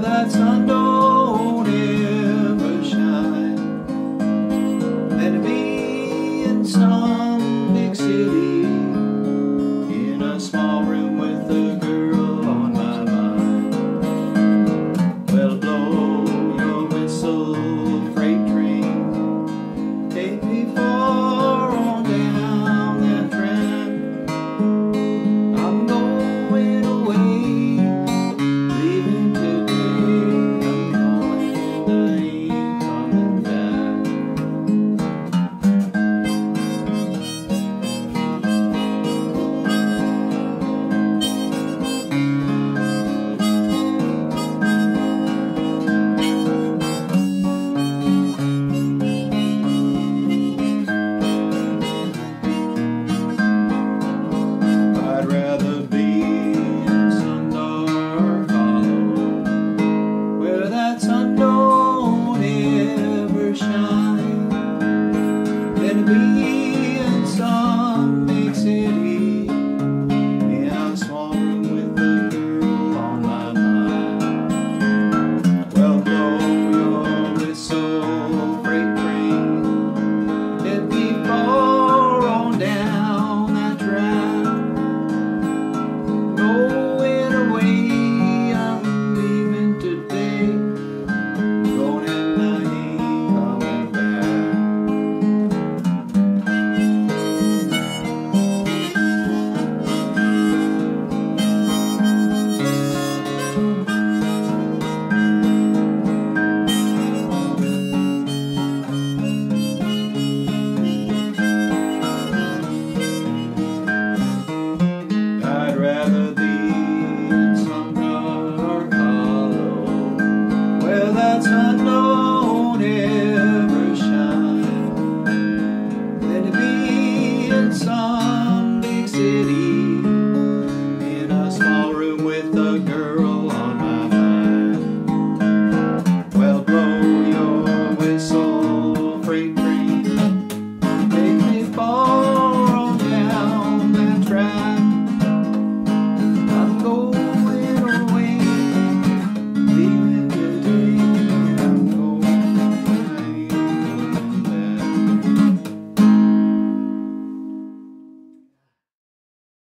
that sun don't ever shine. Let it be in some big city, in a small